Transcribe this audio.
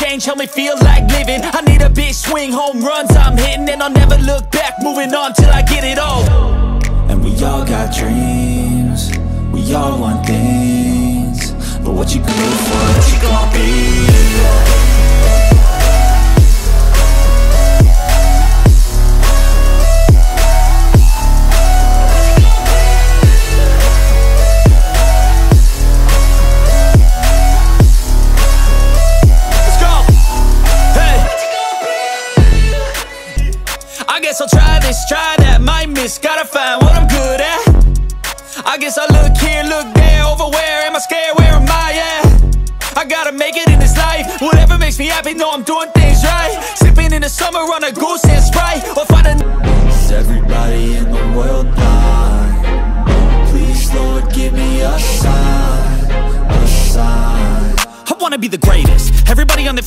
change, help me feel like living. I need a big swing, home runs I'm hitting And I'll never look back, moving on till I get it all. And we all got dreams. We all want things. But what you gonna I guess I'll try this, try that, might miss. Gotta find what I'm good at. I guess I look here, look there, over where am I scared? Where am I at? I gotta make it in this life. Whatever makes me happy, know I'm doing things right. Sipping in the summer on a goose and sprite, or find a Is everybody in the world blind? Please, Lord, give me a sign A sign I wanna be the greatest. Everybody on the